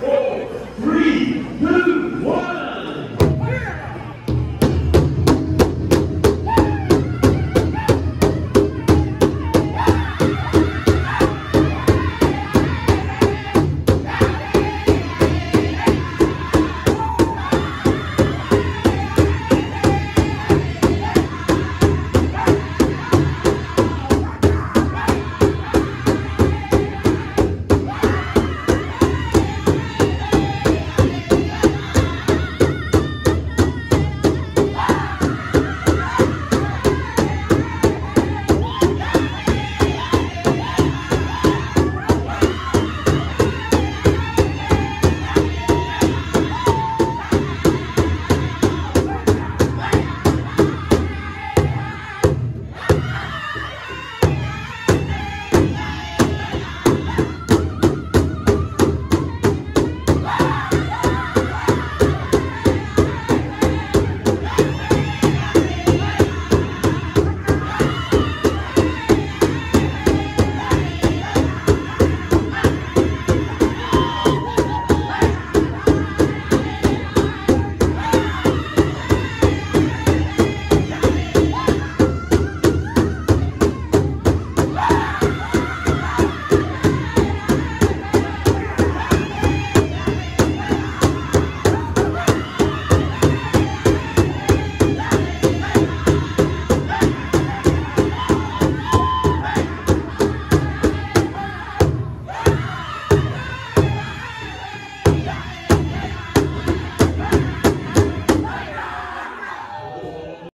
four, three, two,